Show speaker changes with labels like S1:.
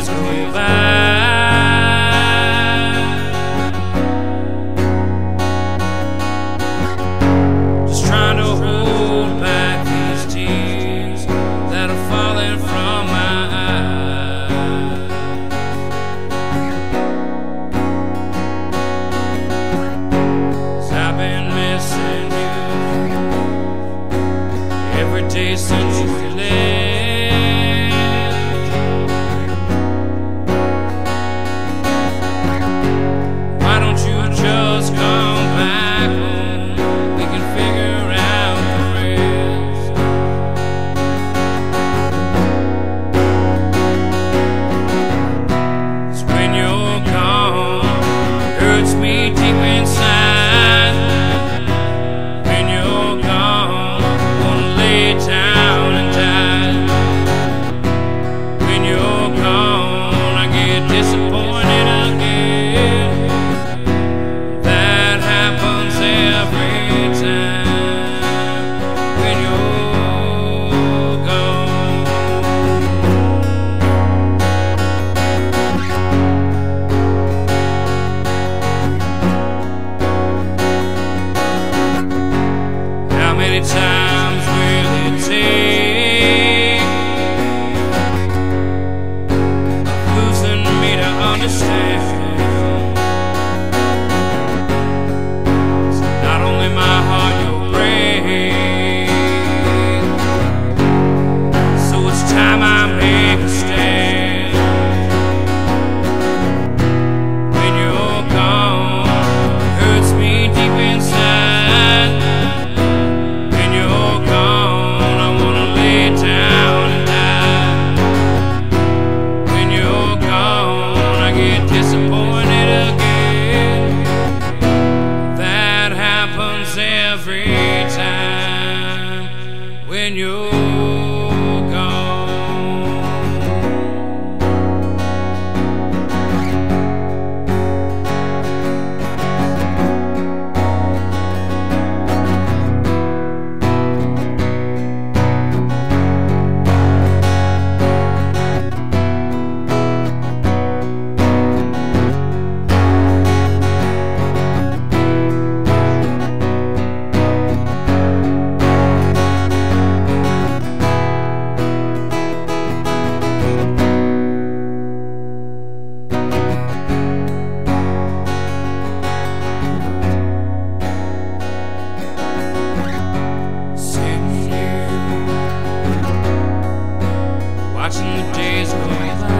S1: days flew by. Just trying to hold back these tears that are falling from my eyes. i I've been missing you every day since you. Hurts me understand? Every time when you're watching the days go by.